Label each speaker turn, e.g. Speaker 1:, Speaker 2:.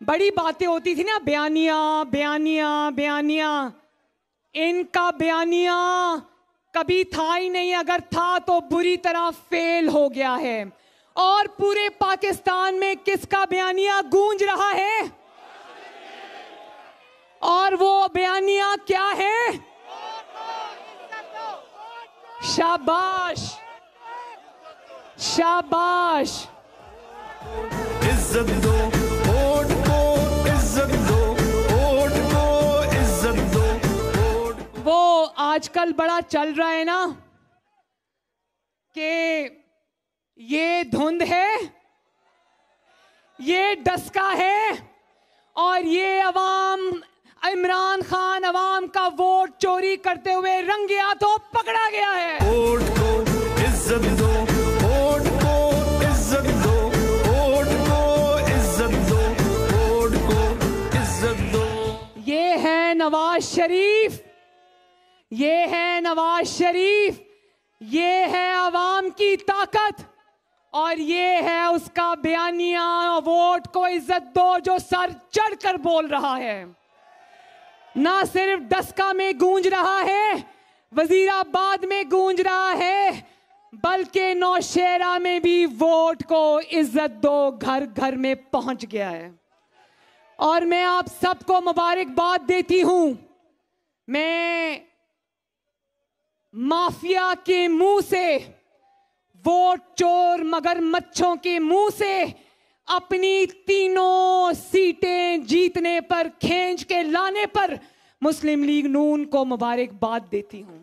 Speaker 1: बड़ी बातें होती थी ना, बयानिया बयानिया बयानिया। इनका बयानिया कभी था ही नहीं, अगर था तो बुरी तरह फेल हो गया है। और पूरे पाकिस्तान में किसका बयानिया गूंज रहा है? और वो बयानिया क्या है? शाबाश। शाबाश।
Speaker 2: इज़्ज़त
Speaker 1: आजकल बड़ा चल रहा है ना कि ये धुंध है ये डस्का है और ये अवाम इमरान खान अवाम का वोट चोरी करते हुए रंगे हाथों पकड़ा गया है।
Speaker 2: वोट को इज़्ज़त दो वोट को इज़्ज़त दो वोट को इज़्ज़त दो वोट को इज़्ज़त दो।
Speaker 1: ये है नवाज़ शरीफ। ये है नवाज़ शरीफ, ये है आवाम की ताकत, और ये है उसका बयानिया वोट को इज़्ज़त दो जो सर चढ़कर बोल रहा है। ना सिर्फ़ डस्का में गूंज रहा है, वजीराबाद में गूंज रहा है, बल्कि नौशेरा में भी वोट को इज़्ज़त दो घर घर में पहुँच गया है। और मैं आप सबको मुबारकबाद देती हूँ। मैं माफिया के मुँह से वोट चोर मगर मच्छों के मुँह से अपनी तीनों सीटें जीतने पर, खींच के लाने पर मुस्लिम लीग नून को मुबारकबाद देती हूँ।